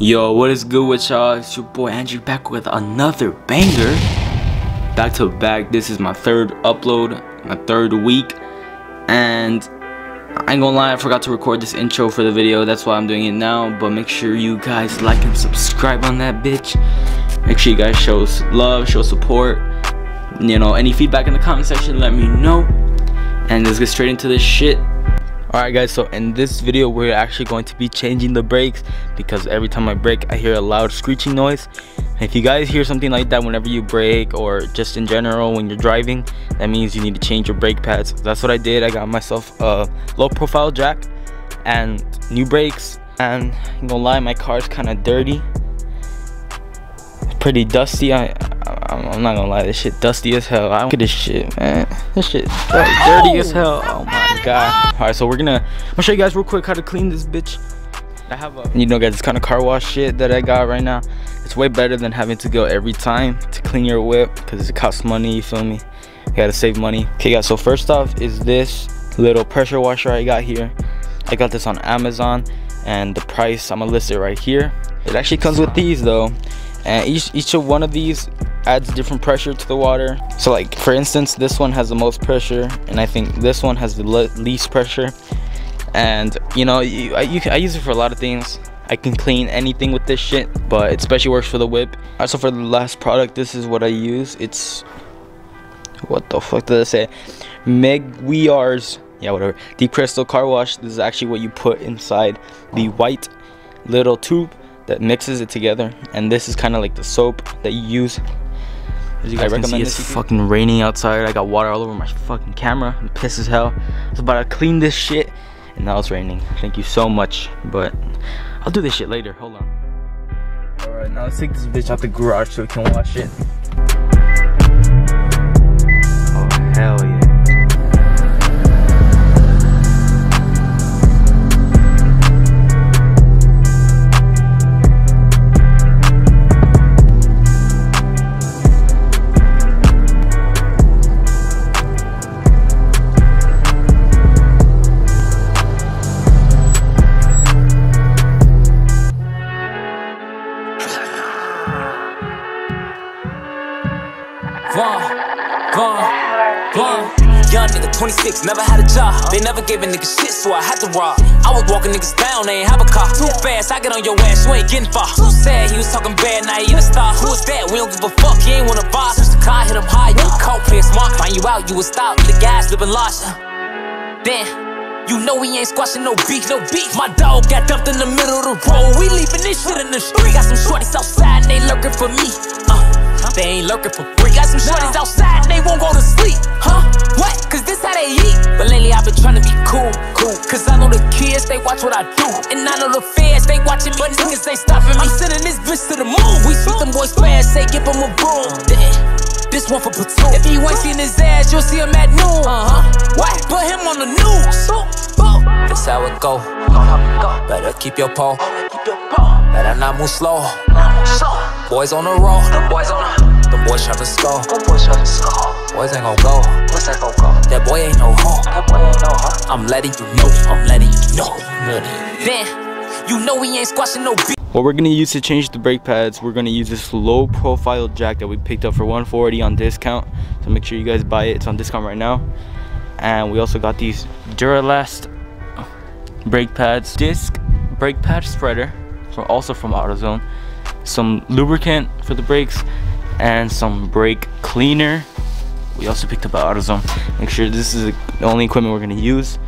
Yo, what is good with y'all? It's your boy Andrew back with another banger. Back to back. This is my third upload, my third week. And I ain't gonna lie, I forgot to record this intro for the video. That's why I'm doing it now. But make sure you guys like and subscribe on that bitch. Make sure you guys show love, show support. You know, any feedback in the comment section, let me know. And let's get straight into this shit. Alright guys, so in this video we're actually going to be changing the brakes because every time I brake I hear a loud screeching noise. If you guys hear something like that whenever you brake or just in general when you're driving, that means you need to change your brake pads. That's what I did. I got myself a low profile jack and new brakes and I'm gonna lie my car's kind of dirty. It's pretty dusty. I, I'm not gonna lie, this shit dusty as hell. I don't get this shit, man. This shit dirty as hell. Oh god. All right, so we're gonna, I'm gonna show you guys real quick how to clean this bitch. I have a, you know guys, this kind of car wash shit that I got right now. It's way better than having to go every time to clean your whip because it costs money, you feel me? You gotta save money. Okay guys, so first off is this little pressure washer I got here. I got this on Amazon and the price, I'm gonna list it right here. It actually comes with these though. And each, each of one of these adds different pressure to the water. So like for instance this one has the most pressure and i think this one has the least pressure. And you know you, I, you, I use it for a lot of things. I can clean anything with this shit but it especially works for the whip. Also for the last product this is what I use. It's what the fuck did I say? Meguiar's yeah whatever. Deep crystal car wash. This is actually what you put inside the white little tube that mixes it together and this is kind of like the soap that you use as you guys I recommend can see, it's fucking raining outside. I got water all over my fucking camera. I'm pissed as hell. I was about to clean this shit, and now it's raining. Thank you so much, but I'll do this shit later. Hold on. Alright, now let's take this bitch out the garage so we can wash it. Oh, hell yeah. Nigga, 26, never had a job. They never gave a nigga shit, so I had to rob. I was walking niggas down, they ain't have a car. Too fast, I get on your ass, you ain't getting far. Too sad, he was talking bad, now he in a star. Who is that? We don't give a fuck, he ain't wanna boss. Switch the car, hit him high, you cold, play smart. Find you out, you a stop, the guys living lost. Damn. You know we ain't squashing no beef, no beef. My dog got dumped in the middle of the road. We leaving this shit in the street. Got some shorties outside and they lurking for me. They ain't lurking for free. Got some shorties outside they won't go to sleep. Huh? What? Cause this how they eat. But lately I've been trying to be cool, cool. Cause I know the kids, they watch what I do. And I know the fans, they watching me. But niggas ain't stopping me. I'm sending this bitch to the moon. We see them boys fast, say give them a boom. This one for platoon. If you ain't seen his ass, you'll see him at noon. Uh huh. What? Put him on the news. That's how it go. Better keep your pole. Better not move slow. Boys on the roll. Them boys on the. Them boys try to score. Them boys try to score. Boys ain't gon' go. Boys ain't gon' go. That boy ain't no home. That boy ain't no home. I'm letting you know. I'm letting you know. Then you know we ain't squashing no beat. What we're gonna use to change the brake pads, we're gonna use this low profile jack that we picked up for 140 on discount. So make sure you guys buy it. It's on discount right now. And we also got these Duralast brake pads, disc brake pad spreader, from also from AutoZone some lubricant for the brakes and some brake cleaner. We also picked up at AutoZone. Make sure this is the only equipment we're going to use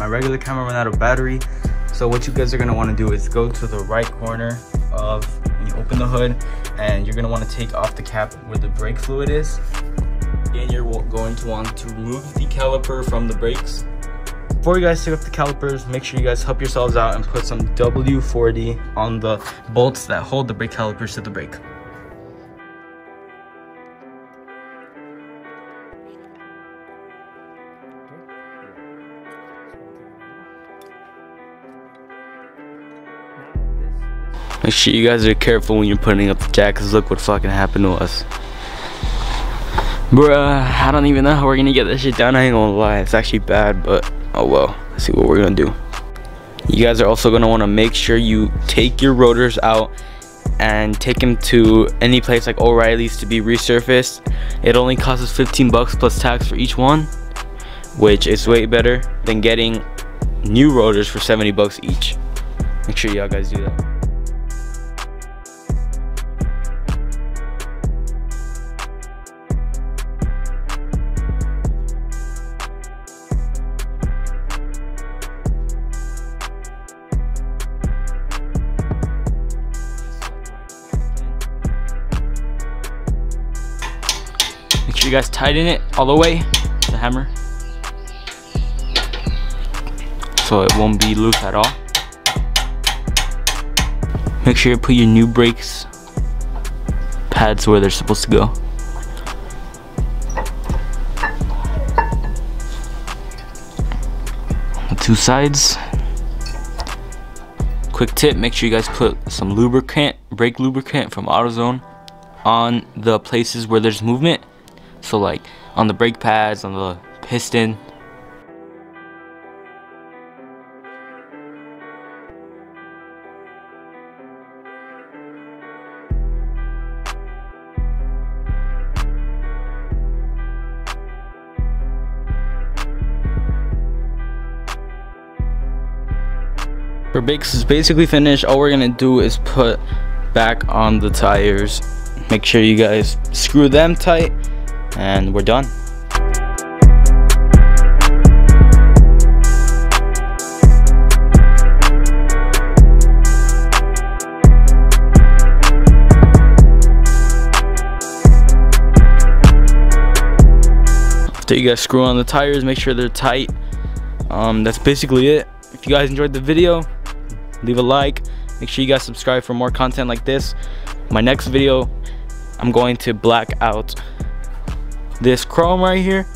my regular camera ran out of battery So what you guys are gonna wanna do is go to the right corner of, when you open the hood, and you're gonna wanna take off the cap where the brake fluid is. And you're going to want to remove the caliper from the brakes. Before you guys take off the calipers, make sure you guys help yourselves out and put some W40 on the bolts that hold the brake calipers to the brake. Make sure you guys are careful when you're putting up the jack, cause look what fucking happened to us. Bruh, I don't even know how we're gonna get this shit down, I ain't gonna lie. It's actually bad, but oh well. Let's see what we're gonna do. You guys are also gonna wanna make sure you take your rotors out and take them to any place like O'Reilly's to be resurfaced. It only costs 15 bucks plus tax for each one, which is way better than getting new rotors for 70 bucks each. Make sure y'all guys do that. You guys tighten it all the way, the hammer. So it won't be loose at all. Make sure you put your new brakes pads where they're supposed to go. Two sides. Quick tip, make sure you guys put some lubricant, brake lubricant from AutoZone on the places where there's movement so like on the brake pads, on the piston. For brakes is basically finished. All we're gonna do is put back on the tires. Make sure you guys screw them tight and we're done. After you guys screw on the tires, make sure they're tight. Um, that's basically it. If you guys enjoyed the video, leave a like. Make sure you guys subscribe for more content like this. My next video, I'm going to black out this chrome right here.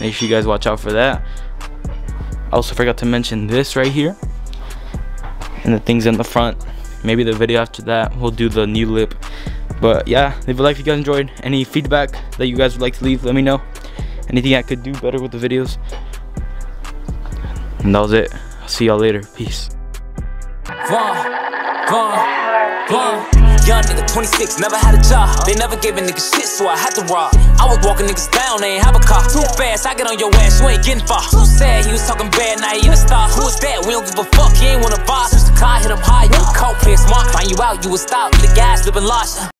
Make sure you guys watch out for that. I also forgot to mention this right here. And the things in the front. Maybe the video after that we'll do the new lip. But yeah leave a like if you guys enjoyed. Any feedback that you guys would like to leave let me know. Anything I could do better with the videos. And that was it. I'll see y'all later. Peace Young nigga, 26, never had a job. They never gave a nigga shit, so I had to rob. I was walking niggas down, they ain't have a car. Too fast, I get on your ass, you ain't getting far. Too sad, he was talking bad, now he in a star. Who is that? We don't give a fuck, he ain't wanna boss. Switch the car, hit him high, you a cold, smart. Find you out, you a stop, the guys living lost.